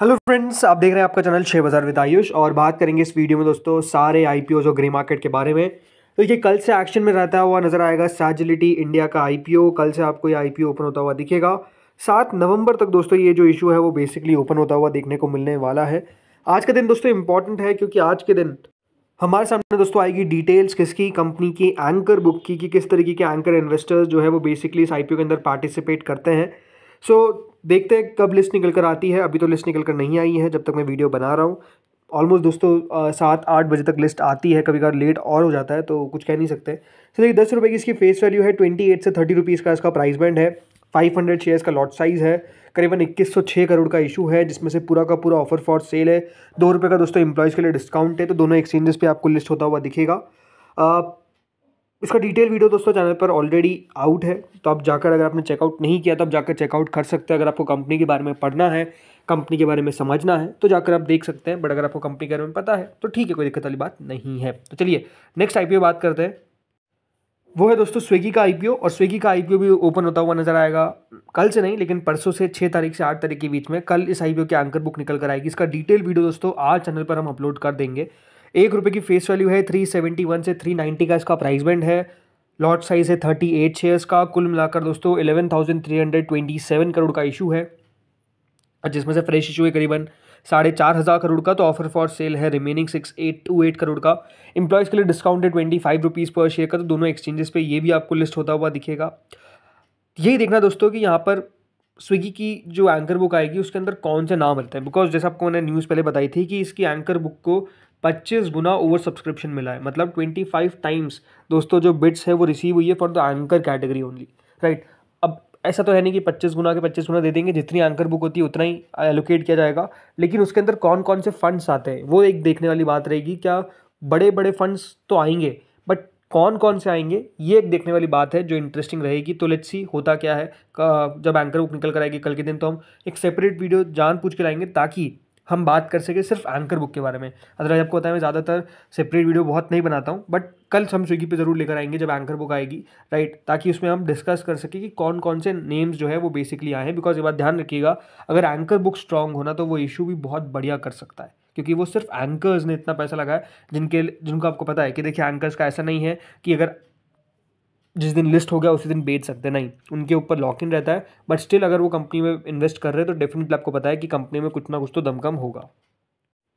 Hello friends आप देख रहे हैं आपका चैनल शेयर बाज़ार विद आयुष और बात करेंगे इस वीडियो में दोस्तों सारे आईपीओ और ग्रे मार्केट के बारे में। तो ये कल से एक्शन में रहता हुआ नज़र आएगा सैजिलिटी इंडिया का आईपीओ कल से आपको ये आईपीओ ओपन होता हुआ दिखेगा। सात नवंबर तक दोस्तों ये जो इशू है वो बेसिकली ओपन होता हुआ देखने को मिलने वाला है। आज का दिन दोस्तों इंपॉर्टेंट है क्योंकि आज के दिन हमारे सामने दोस्तों आएगी डिटेल्स किसकी कंपनी की एंकर बुक की कि किस तरीके के एंकर इन्वेस्टर्स जो है वो बेसिकली इस आईपीओ के अंदर पार्टिसिपेट करते हैं। सो so, देखते हैं कब लिस्ट निकल कर आती है। अभी तो लिस्ट निकल कर नहीं आई है, जब तक मैं वीडियो बना रहा हूँ। ऑलमोस्ट दोस्तों सात आठ बजे तक लिस्ट आती है। कभी कभार लेट और हो जाता है तो कुछ कह नहीं सकते। सर देखिए, दस रुपये की इसकी फेस वैल्यू है ट्वेंटी एट से थर्टी रुपीज़ का इसका प्राइस बैंड है। फाइव हंड्रेड शेयर्स का लॉट साइज़ है। करीबन इक्कीस सौ छः करोड़ का इशू है, जिसमें से पूरा का पूरा ऑफ़र फॉर सेल है। दो रुपये का दोस्तों एम्प्लॉयज़ के लिए डिस्काउंट है तो दोनों एक्सचेंजेस पर आपको लिस्ट होता हुआ दिखेगा। इसका डिटेल वीडियो दोस्तों चैनल पर ऑलरेडी आउट है। तो आप जाकर अगर आपने चेकआउट नहीं किया तो आप जाकर चेकआउट कर सकते हैं। अगर आपको कंपनी के बारे में पढ़ना है कंपनी के बारे में समझना है तो जाकर आप देख सकते हैं। बट अगर आपको कंपनी के बारे में पता है तो ठीक है, कोई दिक्कत वाली बात नहीं है। तो चलिए नेक्स्ट आईपीओ बात करते हैं। वो है दोस्तों स्विगी का आईपीओ और स्विगी का आईपीओ भी ओपन होता हुआ नज़र आएगा कल से नहीं, लेकिन परसों से छः तारीख से आठ तारीख के बीच में कल इस आईपीओ के एंकर बुक निकल कर आएगी। इसका डिटेल वीडियो दोस्तों आज चैनल पर हम अपलोड कर देंगे। एक रुपये की फेस वैल्यू है थ्री सेवेंटी वन से थ्री नाइन्टी का इसका प्राइस बैंड है। लॉट साइज़ है थर्टी एट शेयर्स का। कुल मिलाकर दोस्तों eleven thousand three hundred twenty seven crore का इशू है। जिसमें से फ्रेश इशू है करीबन साढ़े चार हज़ार करोड़ का। तो ऑफ़र फॉर सेल है remaining six eight two eight crore का। इंप्लॉयज़ के लिए डिस्काउंट है ट्वेंटी फाइव रुपीज़ पर शेयर का। तो दोनों एक्सचेंजेस पे ये भी आपको लिस्ट होता हुआ दिखेगा। यही देखना दोस्तों कि यहाँ पर स्विगी की जो एंकर बुक आएगी, उसके अंदर कौन से नाम रहते हैं? बिकॉज़ जैसे आपको मैंने न्यूज़ पहले बताई थी कि इसकी एंकर बुक को पच्चीस गुना ओवर सब्सक्रिप्शन मिला है। मतलब ट्वेंटी फाइव टाइम्स दोस्तों, जो बिट्स है, वो रिसीव हुई है for the anchor category only right अब ऐसा तो है नहीं कि पच्चीस गुना के पच्चीस गुना दे देंगे, जितनी एंकर बुक होती है, उतना ही एलोकेट किया जाएगा। लेकिन उसके अंदर कौन कौन से फंड्स आते हैं, वो एक देखने वाली बात रहेगी, क्या बड़े बड़े फंड्स तो आएँगे बट कौन कौन से आएँगे, ये एक देखने वाली बात है, जो इंटरेस्टिंग रहेगी। तो लेट्स सी होता क्या है जब एंकर बुक निकल कर आएगी कल के दिन तो हम एक सेपरेट वीडियो जान पूछ के लाएँगे, ताकि हम बात कर सके सिर्फ़ एंकर बुक के बारे में। अदरवाइज़ आपको पता है मैं ज़्यादातर सेपरेट वीडियो बहुत नहीं बनाता हूँ बट कल हम स्विगी पे ज़रूर लेकर आएँगे जब एंकर बुक आएगी राइट ताकि उसमें हम डिस्कस कर सकें कि कौन कौन से नेम्स जो है वो बेसिकली आए हैं बिकॉज़ ये बात ध्यान रखिएगा, अगर एंकर बुक स्ट्रॉन्ग होना तो वो इशू भी बहुत बढ़िया कर सकता है, क्योंकि वो सिर्फ़ एंकर्स ने इतना पैसा लगाया, जिनके जिनको आपको पता है कि देखिए एंकर्स का ऐसा नहीं है कि अगर जिस दिन लिस्ट हो गया, उसी दिन बेच सकते नहीं, उनके ऊपर लॉक इन रहता है बट स्टिल अगर वो कंपनी में इन्वेस्ट कर रहे हैं तो डेफिनेटली आपको पता है कि कंपनी में कुछ ना कुछ तो दमकम होगा।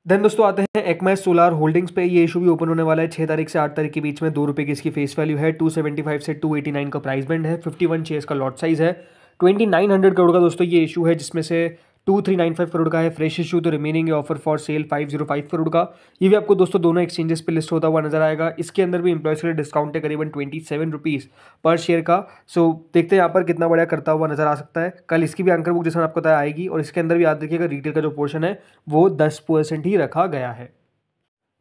देन दोस्तों आते हैं एक्मैस सोलार होल्डिंग्स पे। ये इशू भी ओपन होने वाला है। छः तारीख से आठ तारीख के बीच में दो रुपये की इसकी फेस वैल्यू है। टू सेवेंटी फाइव से टू एटी नाइन का प्राइस बैंड है। फिफ्टी वन शेयर्स का लॉट साइज़ है। ट्वेंटी नाइन हंड्रेड करोड़ का दोस्तों ये इशू है, जिसमें से two three nine five crore का है। फ्रेश इशू तो remaining offer for sale five zero five crore का। ये भी आपको दोस्तों दोनों एक्सचेंजेस पे लिस्ट होता हुआ नज़र आएगा। इसके अंदर भी इंप्लॉयज के डिस्काउंट है करीबन ट्वेंटी सेवन रुपीज़ पर शेयर का। सो देखते हैं यहाँ पर कितना बढ़िया करता हुआ नज़र आ सकता है। कल इसकी भी एंकर बुक जैसा आपको बताया आएगी और इसके अंदर भी याद रखिएगा रिटेल का जो पोर्शन है, वो दस परसेंट ही रखा गया है।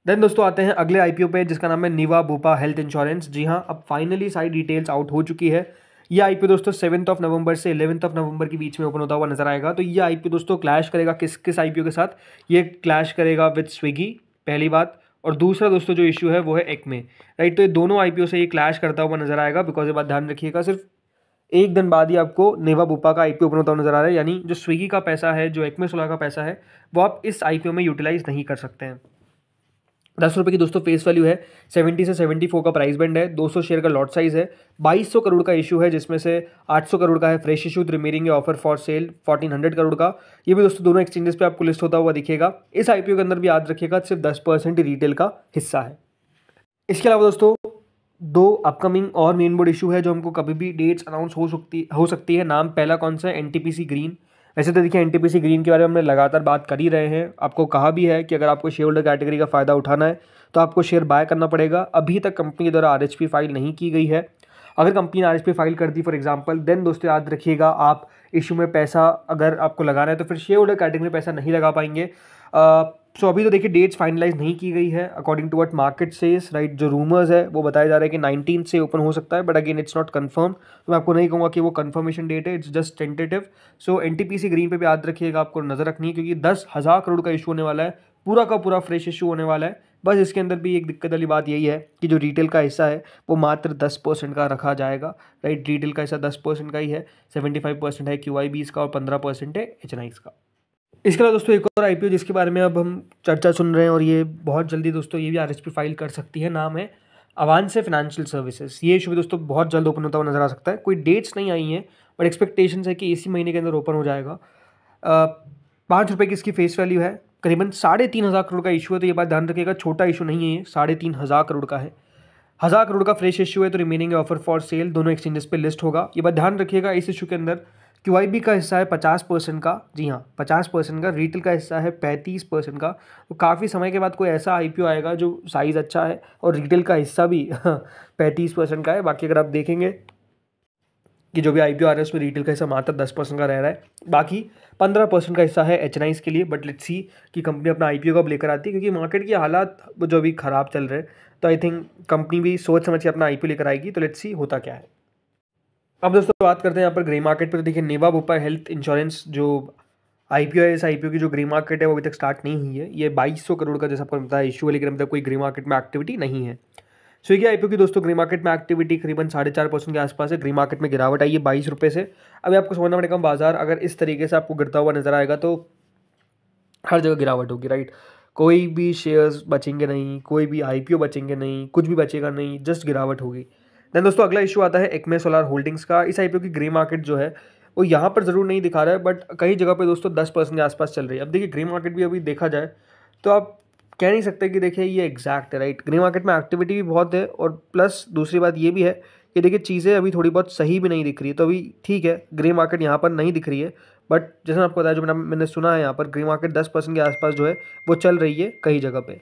देन दोस्तों आते हैं अगले आईपीओ पे, जिसका नाम है निवा भोपा हेल्थ इंश्योरेंस जी हाँ अब फाइनली सारी डिटेल्स आउट हो चुकी है। ये आईपीओ दोस्तों सेवन्थ ऑफ़ नवंबर से इलेवंथ ऑफ़ नवंबर के बीच में ओपन होता हुआ नज़र आएगा। तो ये आईपीओ दोस्तों क्लैश करेगा किस किस आईपीओ के साथ? ये क्लैश करेगा विद स्विगी पहली बात। और दूसरा दोस्तों जो इशू है वो है एक में राइट तो ये दोनों आईपीओ से ये क्लैश करता हुआ नज़र आएगा। बिकॉज़ ये बात ध्यान रखिएगा, सिर्फ़ एक दिन बाद ही आपको नेवा बुपा का आईपीओ ओपन होता हुआ नज़र आ रहा है। यानी जो स्विगी का पैसा है, जो एकमे सोलह का पैसा है, वो आप इस आईपीओ में यूटिलाइज नहीं कर सकते हैं। दस रुपये की दोस्तों फेस वैल्यू है। सेवेंटी से सेवेंटी फोर का प्राइस बैंड है। दो सौ शेयर का लॉट साइज़ है। बाईस सौ करोड़ का इशू है, जिसमें से आठ सौ करोड़ का है fresh issue remaining offer for sale fourteen hundred crore का। ये भी दोस्तों दोनों एक्सचेंजेस पे आपको लिस्ट होता हुआ दिखेगा। इस आईपीओ के अंदर भी याद रखिएगा, सिर्फ़ दस परसेंट रिटेल का हिस्सा है। इसके अलावा दोस्तों, दो अपकमिंग और मेन बोर्ड इशू है, जो हमको कभी भी डेट्स अनाउंस हो सकती हो सकती है। नाम पहला कौन सा है? एनटीपीसी ग्रीन वैसे तो देखिए एनटीपीसी ग्रीन के बारे में हमने लगातार बात कर ही रहे हैं। आपको कहा भी है कि अगर आपको शेयर होल्डर कैटेगरी का फ़ायदा उठाना है तो आपको शेयर बाय करना पड़ेगा। अभी तक कंपनी के द्वारा आरएचपी फ़ाइल नहीं की गई है। अगर कंपनी ने आर फ़ाइल कर दी फॉर एग्ज़ाम्पल देन दोस्तों याद रखिएगा, आप इशू में पैसा अगर आपको लगाना है तो फिर शेयर होल्डर कैटेगरी में पैसा नहीं लगा पाएँगे। सो so, अभी तो देखिए डेट्स फाइनलाइज नहीं की गई है according to what market says right जो रूमर्स है वो बताया जा रहा है कि नाइनटीन से ओपन हो सकता है but again it's not confirm तो मैं आपको नहीं कहूँगा कि वो कन्फर्मेशन डेट है it's just tentative so NTPC green पे भी याद रखिएगा आपको नज़र रखनी है क्योंकि दस हज़ार करोड़ का इशू होने वाला है पूरा का पूरा फ्रेश इशू होने वाला है. बस इसके अंदर भी एक दिक्कत वाली बात यही है कि जो रिटेल का हिस्सा है वो मात्र दस परसेंट का रखा जाएगा राइट रिटेल का हिस्सा दस परसेंट का ही है सेवेंटी फाइव परसेंट है क्यू आई का और पंद्रह परसेंट है एच का इसके अलावा दोस्तों एक और आईपीओ जिसके बारे में अब हम चर्चा सुन रहे हैं और ये बहुत जल्दी दोस्तों ये भी आर फ़ाइल कर सकती है, नाम है अवान से फाइनेंशियल सर्विसेज़ ये इशू भी दोस्तों बहुत जल्द ओपन होता हुआ नज़र आ सकता है। कोई डेट्स नहीं आई हैं बट एक्सपेक्टेशन है कि इसी महीने के अंदर ओपन हो जाएगा। पाँच रुपये की इसकी फेस वैल्यू है। करीबन साढ़े तीन हज़ार करोड़ का इशू है तो ये बात ध्यान रखिएगा, छोटा इशू नहीं है ये, साढ़े तीन हज़ार करोड़ का है। हज़ार करोड़ का फ्रेश इशू है तो रिमेनिंग ऑफ़र फॉर सेल दोनों एक्सचेंजेस पे लिस्ट होगा। ये बात ध्यान रखिएगा, इस इशू के अंदर क्यू आई बी का हिस्सा है पचास परसेंट का। जी हाँ पचास परसेंट का। रिटेल का हिस्सा है पैंतीस परसेंट का। तो काफ़ी समय के बाद कोई ऐसा आई पी ओ आएगा जो साइज़ अच्छा है और रिटेल का हिस्सा भी पैंतीस परसेंट का है। बाकी अगर आप देखेंगे कि जो भी आई पी ओ आ रहा है, उसमें रिटेल का हिस्सा मात्र दस परसेंट का रह रहा है। बाकी पंद्रह परसेंट का हिस्सा है एच एन के लिए बट लेट्स सी कि कंपनी अपना आई को अब लेकर आती है, क्योंकि मार्केट की हालात जो अभी ख़राब चल रहे हैं तो आई थिंक कंपनी भी सोच समझ के अपना आई पी ओ लेकर आएगी। तो लेट्स सी होता क्या है। अब दोस्तों बात करते हैं यहाँ पर ग्रे मार्केट पर देखिए नेवा भोपा हेल्थ इंश्योरेंस जो आई पी है, इस आई पी ओ की जो ग्रे मार्केट है, वो अभी तक स्टार्ट नहीं हुई है। ये बाईस सौ करोड़ का जैसा आपको बताया इशू है लेकिन अभी तक कोई ग्रे मार्केट में एक्टिविटी नहीं है। स्विगी आई पी ओ की दोस्तों ग्रे मार्केट में एक्टिविटी करीबन साढ़े चार परसेंट के आसपास है। ग्रे मार्केट में गिरावट आई है बाईस रुपये से। अभी आपको समझना पड़ेगा बाज़ार अगर इस तरीके से आपको गिरता हुआ नज़र आएगा तो हर जगह गिरावट होगी राइट कोई भी शेयर्स बचेंगे नहीं, कोई भी आई पी ओ बचेंगे नहीं, कुछ भी बचेगा नहीं जस्ट गिरावट होगी। देन दोस्तों, अगला इशू आता है एक्मे सोलार होल्डिंग्स का। इस आईपीओ की ग्रे मार्केट जो है, वो यहाँ पर ज़रूर नहीं दिखा रहा है बट कई जगह पे दोस्तों दस परसेंट के आसपास चल रही है। अब देखिए ग्रे मार्केट भी अभी देखा जाए तो आप कह नहीं सकते कि देखिए ये एग्जैक्ट है राइट ग्रे मार्केट में एक्टिविटी भी बहुत है, और प्लस दूसरी बात ये भी है कि देखिए चीज़ें अभी थोड़ी बहुत सही भी नहीं दिख रही है। तो अभी ठीक है ग्रे मार्केट यहाँ पर नहीं दिख रही है बट जैसे आपको बताया, जो मैंने मैंने सुना है यहाँ पर ग्रे मार्केट दस परसेंट के आसपास जो है, वो चल रही है कई जगह पर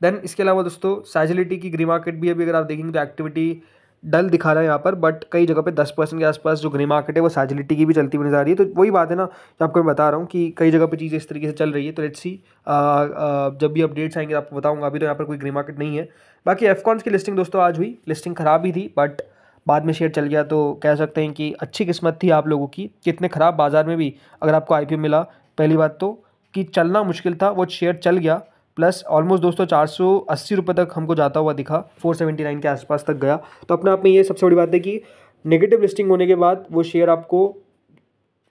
देन इसके अलावा दोस्तों सैजिलिटी की ग्रे मार्केट भी अभी अगर आप देखेंगे तो एक्टिविटी डल दिखा रहा है यहाँ पर बट कई जगह पे दस परसेंट के आसपास जो ग्रे मार्केट है, वो सैजिलिटी की भी चलती हुई नज़र आ रही है। तो वही बात है ना, जो आपको मैं बता रहा हूँ कि कई जगह पे चीज़ें इस तरीके से चल रही है। तो लेट्स सी जब भी अपडेट्स आएँगे आपको बताऊँगा। अभी तो यहाँ पर कोई ग्रे मार्केट नहीं है। बाकी एफकॉन्स की लिस्टिंग दोस्तों आज हुई। लिस्टिंग ख़राब ही थी बट बाद में शेयर चल गया। तो कह सकते हैं कि अच्छी किस्मत थी आप लोगों की, कि इतने ख़राब बाज़ार में भी अगर आपको आईपीओ मिला, पहली बात तो कि चलना मुश्किल था, वो शेयर चल गया। प्लस ऑलमोस्ट दोस्तों चार सौ अस्सी रुपये तक हमको जाता हुआ दिखा फोर सेवेंटी नाइन के आसपास तक गया। तो अपने आप में ये सबसे बड़ी बात है कि नेगेटिव लिस्टिंग होने के बाद वो शेयर आपको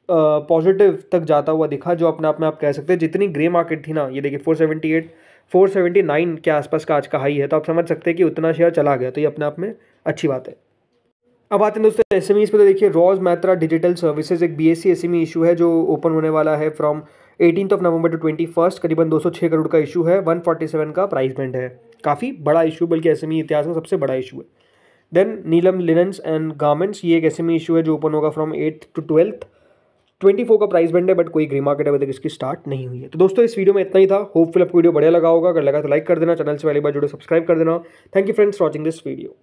पॉजिटिव तक जाता हुआ दिखा, जो अपने आप में आप कह सकते हैं, जितनी ग्रे मार्केट थी ना, ये देखिए four seventy eight four seventy nine के आसपास का आज का हाई है। तो आप समझ सकते हैं कि उतना शेयर चला गया तो ये अपने आप में अच्छी बात है। अब आते हैं दोस्तों एस एम पे तो देखिए रॉज मैत्रा डिजिटल सर्विसेज़ एक B S C S M issue है, जो ओपन होने वाला है from eighteen of November to twenty first, करीबन 206 करोड़ का इशू है 147 का प्राइस बैंड है। काफ़ी बड़ा इशू बल्कि एसएमई इतिहास में सबसे बड़ा इशू है। Then Neelam linens and garments ये एक एस इशू है जो ओपन होगा from eighth to twelfth twenty four का प्राइस बैंड है बट कोई ग्री मार्केट अभी तक इसकी स्टार्ट नहीं हुई है। तो दोस्तों, इस वीडियो में इतना ही था। होपफुल आपको वीडियो बढ़िया लगा होगा। अगर लगा तो लाइक कर देना। चैनल से पहली बार जुड़े सब्सक्राइब कर देना। Thank you friends watching this video